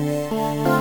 Música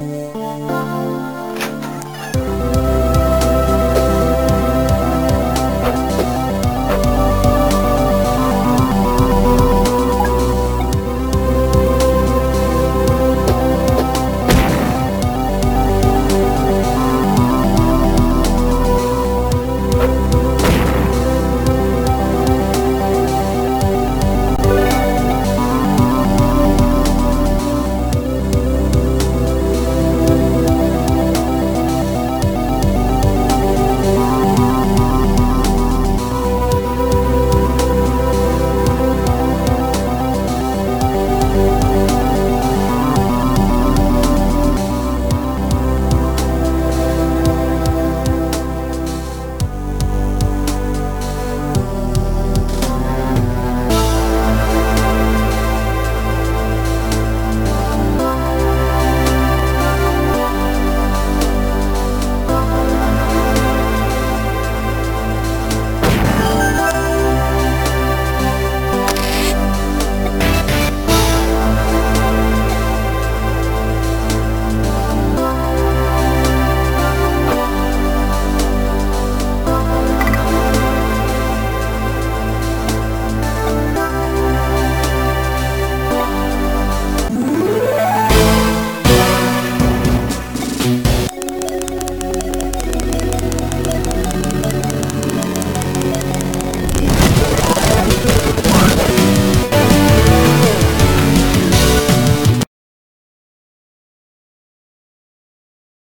Música